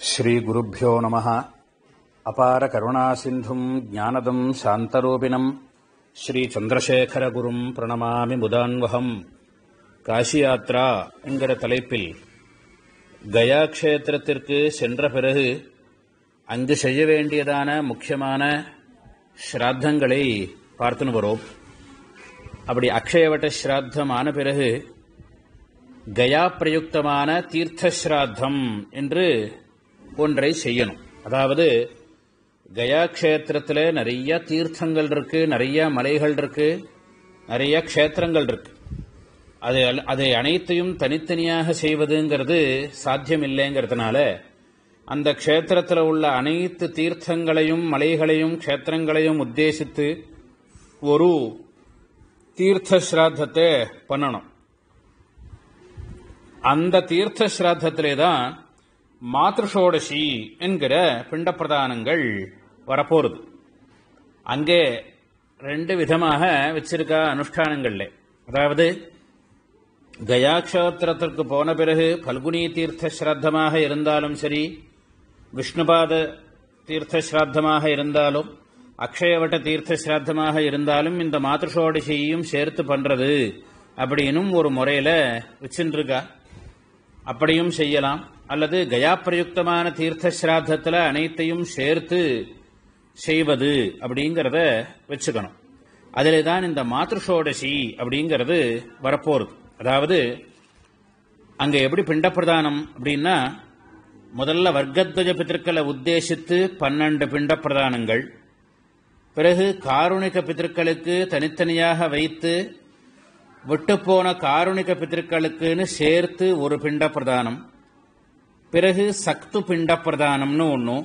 ஸ்ரீகுருப்போ நம. அபார கருணா சிந்தும் ஜானதம் சாந்தரூபிணம். ஸ்ரீச்சந்திரசேகரகுரும் பிரணமாமி முதான்வகம். காஷி என்கிற தலைப்பில் கயா க்ஷேத்திரத்திற்கு சென்ற பிறகு அங்கு செய்ய வேண்டியதான முக்கியமான ஸ்ராத்தங்களை பார்த்துன்னு வரோம். அப்படி அக்ஷயவட்ட ஸ்ராத்தம் பிறகு கயா பிரயுக்தமான தீர்த்த ஸ்ராத்தம் என்று ஒன்றை செய்யணும். அதாவது கயா க்ஷேத்திரத்தில் நிறைய தீர்த்தங்கள் இருக்கு நிறைய மலைகள் இருக்கு நிறைய க்ஷேத்திரங்கள் இருக்கு. அது அதை அனைத்தையும் தனித்தனியாக செய்வதுங்கிறது சாத்தியம் இல்லைங்கிறதுனால அந்த க்ஷேத்திரத்தில் உள்ள அனைத்து தீர்த்தங்களையும் மலைகளையும் க்ஷேத்திரங்களையும் உத்தேசித்து ஒரு தீர்த்த ஸ்ராத்தத்தை பண்ணணும். அந்த தீர்த்த ஸ்ராத்தத்திலே தான் மாத்ருஷோடசி என்கிற பிண்ட பிரதானங்கள் வரப்போறது. அங்கே ரெண்டு விதமாக வச்சிருக்கா அனுஷ்டானங்கள்ல. அதாவது கயாக்ஷேத்திரத்திற்கு போன பிறகு பல்குனி தீர்த்த ஸ்ராத்தமாக இருந்தாலும் சரி விஷ்ணுபாத தீர்த்த ஸ்ராத்தமாக இருந்தாலும் அக்ஷயவட்ட தீர்த்த ஸ்ராத்தமாக இருந்தாலும் இந்த மாத்ருஷோடசியையும் சேர்த்து பண்றது அப்படின்னும் ஒரு முறையில வச்சுருக்கா அப்படியும் செய்யலாம். அல்லது கயா பிரயுக்தமான தீர்த்த ஸ்ராத்தத்தில் அனைத்தையும் சேர்த்து செய்வது அப்படிங்கிறத வச்சுக்கணும். அதில் தான் இந்த மாத்ருஷோடசி அப்படிங்கிறது வரப்போறது. அதாவது அங்கே எப்படி பிண்டப்பிரதானம் அப்படின்னா முதல்ல வர்க்கத்வஜ பித்திருக்களை உத்தேசித்து பன்னெண்டு பிண்ட பிரதானங்கள் பிறகு காருணிக பித்திருக்களுக்கு தனித்தனியாக வைத்து விட்டுப்போன காருணிக பித்திருக்களுக்குன்னு சேர்த்து ஒரு பிண்ட பிரதானம் பிறகு சக்து பிண்ட பிரதானம்னு ஒன்றும்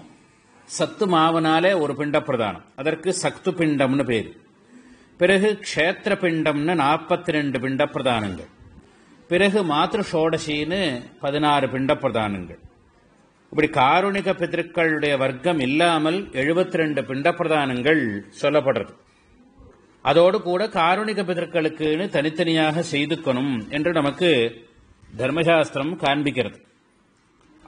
சத்து மாவனாலே ஒரு பிண்ட பிரதானம் அதற்கு சக்து பிண்டம்னு பேர். பிறகு க்ஷேத்திர பிண்டம்னு நாற்பத்தி ரெண்டு பிண்ட பிரதானங்கள் பிறகு மாத்ரு ஷோடசின்னு பதினாறு பிண்ட பிரதானங்கள் இப்படி காருணிக பித்திருக்களுடைய வர்க்கம் இல்லாமல் எழுபத்தி ரெண்டு பிண்ட பிரதானங்கள் சொல்லப்படுறது. அதோடு கூட காருணிக பிதற்களுக்குன்னு தனித்தனியாக செய்துக்கணும் என்று நமக்கு தர்மசாஸ்திரம் காண்பிக்கிறது.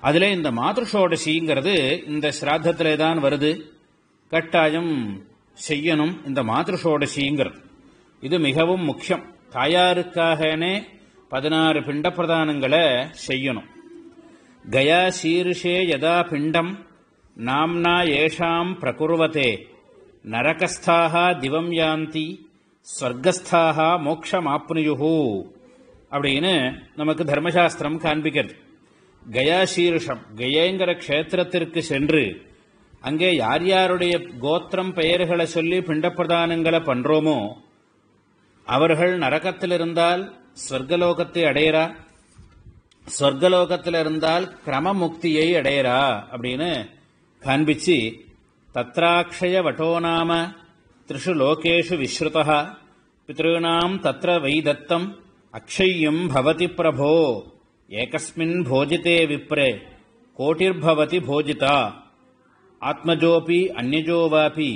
அதில் இந்த மாத்ருஷோடசிங்கிறது இந்த ஸ்ராத்தத்திலே தான் வருது. கட்டாயம் செய்யணும் இந்த மாத்ருஷோடசிங்கிறது இது மிகவும் முக்கியம். தாயாருக்காகனே பதினாறு பிண்ட பிரதானங்களை செய்யணும். கயா சீர்ஷே யதா பிண்டம் நாம்னா ஏஷாம் பிரகுர்வத்தே நரகஸ்தாக திவம் யாந்தி ஸ்வர்கஸ்தாக மோக்ஷமாப்னுயு அப்படின்னு நமக்கு தர்மசாஸ்திரம் காண்பிக்கிறது. கயா சீருஷம் கயங்கிற க்ஷேத்திரத்திற்கு சென்று அங்கே யார் யாருடைய கோத்திரம் பெயர்களை சொல்லி பிண்டப்பிரதானங்களை பண்றோமோ அவர்கள் நரகத்தில் இருந்தால் ஸ்வர்கலோகத்தை அடையிறா? ஸ்வர்கலோகத்தில் இருந்தால் கிரமமுக்தியை அடையிறா? அப்படின்னு காண்பிச்சு தத்ராட்சய வட்டோநாம நாம லோகேஷு விஸ்ருதா பித்ருணாம் தத்ர வைதத்தம் அக்ஷயம் பவதி பிரபோ. ஏகஸ்மின் போஜிதே விப்ரே கோட்டிர்பவதி போஜிதா. ஆத்மஜோபி அந்நஜோவாபி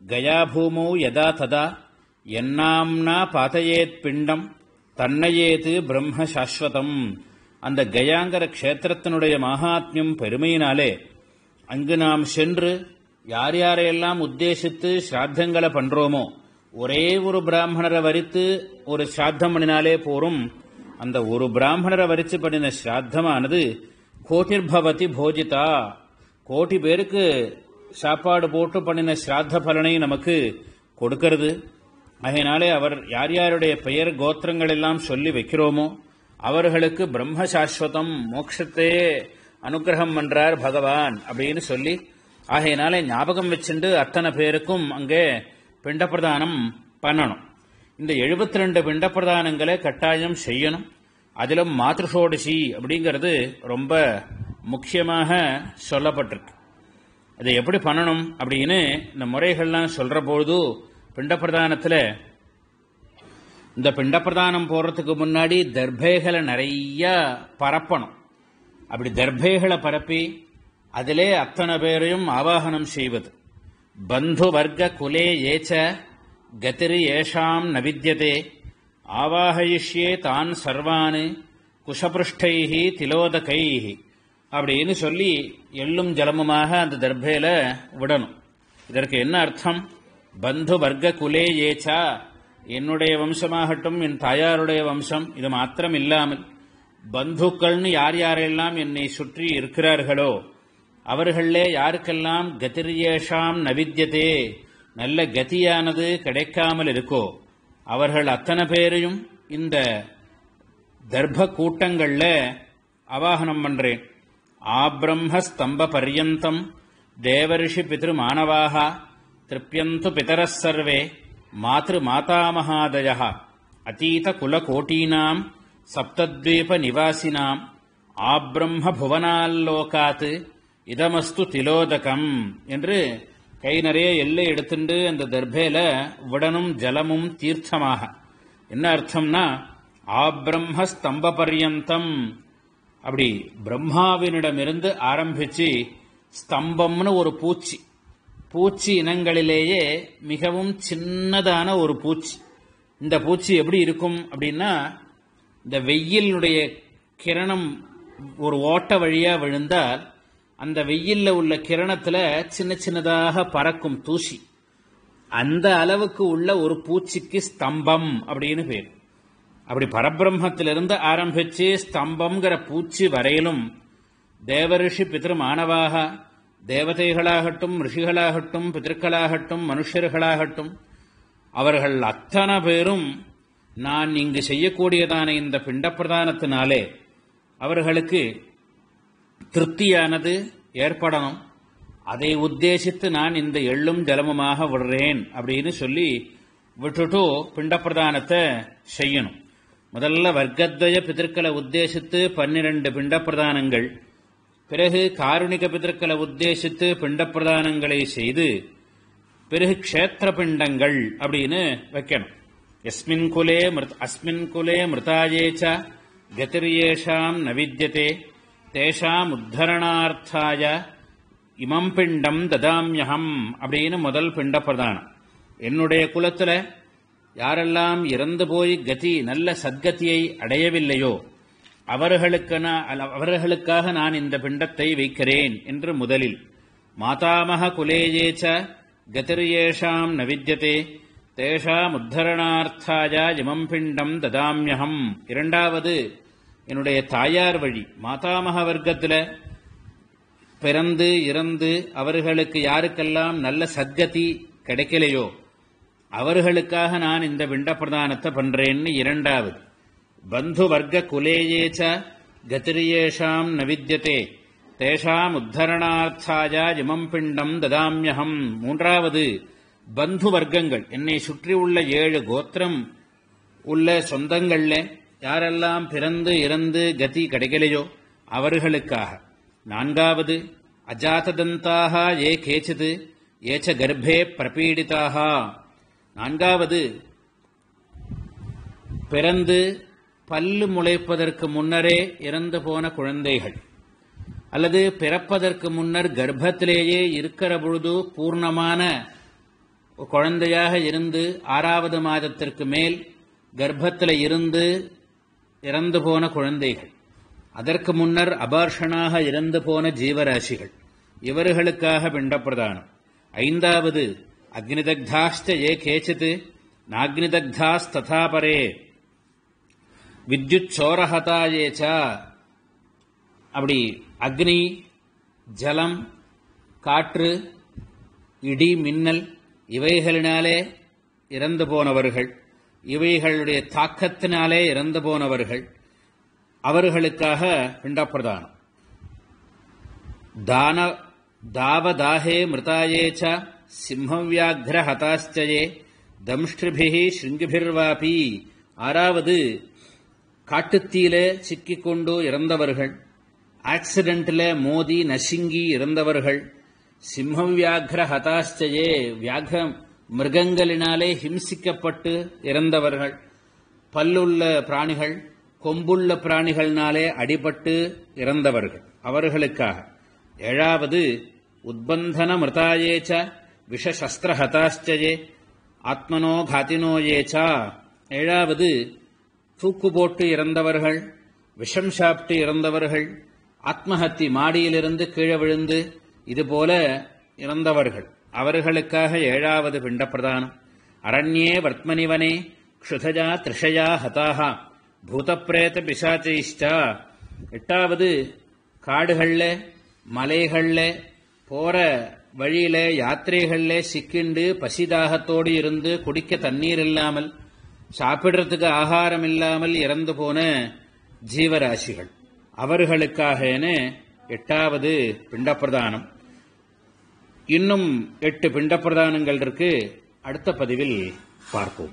கயாபூமௌ யதா ததா என்னாம்னா பாதையேத் பிண்டம் தன்னையேது பிரம்ம சாஸ்வதம். அந்த கயாங்கிற க்ஷேத்திரத்தினுடைய மகாத்மியம் பெருமையினாலே அங்கு நாம் சென்று யார் யாரையெல்லாம் உத்தேசித்து ஸ்ராத்தங்களை பண்றோமோ ஒரே ஒரு பிராமணரை வரித்து ஒரு ஸ்ராத்தம் பண்ணினாலே போரும். அந்த ஒரு பிராமணரை வரித்து பண்ணின ஸ்ராத்தமானது கோட்டிர்பவதி போஜிதா. கோட்டி பேருக்கு சாப்பாடு போட்டு பண்ணின ஸ்ராத்த பலனை நமக்கு கொடுக்கிறது. அதனாலே அவர் யார் யாருடைய பெயர் கோத்திரங்கள் எல்லாம் சொல்லி வைக்கிறோமோ அவர்களுக்கு பிரம்ம சாஸ்வதம் மோட்சத்தையே அனுகிரகம் பண்றார் பகவான் அப்படின்னு சொல்லி ஆகையினாலே ஞாபகம் வச்சுண்டு அத்தனை பேருக்கும் அங்கே பிண்டப்பிரதானம் பண்ணணும். இந்த எழுபத்தி ரெண்டு பிண்டப்பிரதானங்களை கட்டாயம் செய்யணும். அதிலும் மாத்ருஷோடிசி அப்படிங்கிறது ரொம்ப முக்கியமாக சொல்லப்பட்டிருக்கு. அதை எப்படி பண்ணணும் அப்படின்னு இந்த முறைகள்லாம் சொல்கிற பொழுது பிண்டப்பிரதானத்தில் இந்த பிண்டப்பிரதானம் போடுறதுக்கு முன்னாடி தர்பேகளை நிறையா பரப்பணும். அப்படி தர்பேகளை பரப்பி அதிலே அத்தனை பேரையும் ஆவாகனம் செய்வது. பந்து வர்க்க குலே ஏச்ச கதிரி ஏஷாம் ந வித்யதே ஆவாகயிஷ்யே தான் சர்வான் குஷபிருஷ்டைஹி திலோதகைஹி அப்படின்னு சொல்லி எள்ளும் ஜலமுமாக அந்த தர்பேல விடணும். இதற்கு என்ன அர்த்தம்? பந்து வர்க்க குலே ஏச்சா என்னுடைய வம்சமாகட்டும் என் தாயாருடைய வம்சம் இது மாத்திரம் இல்லாமல் பந்துக்கள்னு யார் யாரெல்லாம் என்னை சுற்றி இருக்கிறார்களோ அவர்களே யாருக்கெல்லாம் கதிரியேஷாம் நவித்யதே நல்ல கதியானது கிடைக்காமல் இருக்கோ அவர்கள் அத்தனை பேரையும் இந்த தர்ப்ப கூட்டங்களில் அவாகனம் பண்றேன். ஆப்ரம்ம ஸ்தம்ப பர்யந்தம் தேவரிஷி பிதிரு மாணவாக திருப்பியந்து பிதரஸ் சர்வே மாத்ரு மாதாமகாதய அதீத குலகோட்டீனாம் சப்தத்வீப நிவாசினாம் ஆப்ரம்ம புவனால்லோகாத் இதமஸ்து திலோதகம் என்று கை நிறைய எல்லை எடுத்துண்டு அந்த தர்பேல விடனும் ஜலமும் தீர்த்தமாக. என்ன அர்த்தம்னா ஆப்ரம்ம ஸ்தம்ப பர்யந்தம் அப்படி பிரம்மாவினிடமிருந்து ஆரம்பிச்சு ஸ்தம்பம்னு ஒரு பூச்சி. பூச்சி இனங்களிலேயே மிகவும் சின்னதான ஒரு பூச்சி. இந்த பூச்சி எப்படி இருக்கும் அப்படின்னா இந்த வெயிலுடைய கிரணம் ஒரு ஓட்ட வழியாக விழுந்தால் அந்த வெயில்ல உள்ள கிரணத்துல சின்ன சின்னதாக பறக்கும் தூசி. அந்த அளவுக்கு உள்ள ஒரு பூச்சிக்கு ஸ்தம்பம் அப்படின்னு பேர். அப்படி பரபிரம்மத்திலிருந்து ஆரம்பிச்சு ஸ்தம்பம்ங்கிற பூச்சி வரையிலும் தேவரிஷி பிதிரு மாணவாக தேவதைகளாகட்டும் ரிஷிகளாகட்டும் பிதற்களாகட்டும் மனுஷர்களாகட்டும் அவர்கள் அத்தனை பேரும் நான் இங்கு செய்யக்கூடியதான இந்த பிண்டப்பிரதானத்தினாலே அவர்களுக்கு திருப்தியானது ஏற்படணும். அதை உத்தேசித்து நான் இந்த எள்ளும் ஜலமுமாக விடுறேன் அப்படின்னு சொல்லி விட்டுட்டு பிண்டப்பிரதானத்தை செய்யணும். முதல்ல வர்க்கத்வய பிதற்களை உத்தேசித்து பன்னிரண்டு பிண்டப்பிரதானங்கள் பிறகு காருணிக பிதற்களை உத்தேசித்து பிண்டப்பிரதானங்களை செய்து பிறகு க்ஷேத்திர பிண்டங்கள் அப்படின்னு வைக்கணும். எஸ்மின் குலே மிருத் அஸ்மின் குலே மிருதாயேச்ச கதிரியேஷாம் நவித்யதே. தேஷாம் உத்தரணார்த்தாய இமம் பிண்டம் ததாமியகம் அப்படின்னு முதல் பிண்ட பிரதானம் என்னுடைய குலத்தில் யாரெல்லாம் இறந்து போய் கதி நல்ல சத்கதியை அடையவில்லையோ அவர்களுக்கென அவர்களுக்காக நான் இந்த பிண்டத்தை வைக்கிறேன் என்று முதலில் மாதாமக குலேயேச்ச கதிரியேஷாம் நவித்யதே தேஷாம் உத்தரணார்த்தாய இமம் பிண்டம் ததாமியகம் இரண்டாவது என்னுடைய தாயார் வழி மாதாமக வர்க்கத்தில் பிறந்து இறந்து அவர்களுக்கு யாருக்கெல்லாம் நல்ல சத்கதி கிடைக்கலையோ அவர்களுக்காக நான் இந்த பிண்ட பிரதானத்தை பண்றேன்னு இரண்டாவது. பந்து வர்க்க குலேயேச்ச கதிரியேஷாம் நவித்யதே தேஷாம் உத்தரணார்த்தாயா இமம் பிண்டம் ததாமியகம் மூன்றாவது பந்து வர்க்கங்கள். என்னை சுற்றி உள்ள ஏழு கோத்திரம் உள்ள சொந்தங்கள்ல யாரெல்லாம் பிறந்து இறந்து கதி கிடைக்கலையோ அவர்களுக்காக. நான்காவது அஜாததந்தாக ஏ கேச்சிது ஏச்ச கர்ப்பே பிரபீடிதாக. நான்காவது பிறந்து பல்லு முளைப்பதற்கு முன்னரே இறந்து போன குழந்தைகள். அல்லது பிறப்பதற்கு முன்னர் கர்ப்பத்திலேயே இருக்கிற பொழுது பூர்ணமான குழந்தையாக இருந்து ஆறாவது மாதத்திற்கு மேல் கர்ப்பத்தில் இருந்து இறந்து போன குழந்தைகள். அதற்கு முன்னர் அபார்ஷனாக இறந்து போன ஜீவராசிகள். இவர்களுக்காக பிண்டப்பிரதானம். ஐந்தாவது அக்னிதக்தாஷ்ட ஏ கேச்சித் நாக்னிதக்தாஸ் ததாபரே வித்யுத் ஏச்சா அப்படி அக்னி ஜலம் காற்று இடி மின்னல் இவைகளினாலே இறந்து போனவர்கள். இவைகளுடைய தாக்கத்தினாலே இறந்து போனவர்கள் அவர்களுக்காக பிண்டப்பிரதானம். தான தாவதாஹே மிருதாயேச்ச சிம்மவியாகிர ஹதாஸ்டயே தம்ஷ்டிபிகி ஸ்ருங்கிபிர்வாபி ஆறாவது காட்டுத்தீல சிக்கிக்கொண்டு இறந்தவர்கள் ஆக்சிடென்ட்ல மோதி நசுங்கி இறந்தவர்கள் சிம்மவியாகிர ஹதாஸ்டயே வியாக மிருகங்களினாலே ஹிம்சிக்கப்பட்டு இறந்தவர்கள் பல்லுள்ள பிராணிகள் கொம்புள்ள பிராணிகள்னாலே அடிபட்டு இறந்தவர்கள். அவர்களுக்காக. ஏழாவது உத்பந்தன மிருதாயேச்ச விஷசஸ்திரஹதாஸ்டயே ஆத்மனோ காத்தினோயேச்சா ஏழாவது தூக்கு போட்டு இறந்தவர்கள் விஷம் சாப்பிட்டு இறந்தவர்கள் ஆத்மஹத்தி மாடியிலிருந்து கீழே விழுந்து இதுபோல இறந்தவர்கள். அவர்களுக்காக ஏழாவது பிண்டப்பிரதானம். அரண்யே வர்த்மனிவனே க்ஷுதஜா த்ரிஷயா ஹதாஹா பூதப்பிரேத பிசாச்சைஷ்டா. எட்டாவது காடுகள்ல மலைகள்ல போற வழியில யாத்திரைகள்ல சிக்கிண்டு பசிதாகத்தோடு இருந்து குடிக்க தண்ணீர் இல்லாமல் சாப்பிடுறதுக்கு ஆகாரம் இல்லாமல் இறந்து போன ஜீவராசிகள். அவர்களுக்காகன எட்டாவது பிண்டப்பிரதானம். இன்னும் எட்டு பிண்டப்பிரதானங்கள் இருக்கு. அடுத்த பதிவில் பார்ப்போம்.